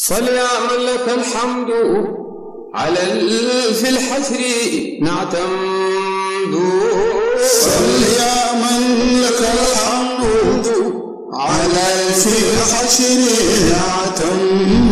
صليا من لك الحمد على الف الحشر نعتمد صليا من لك الحمد على الف الحشر نعتمد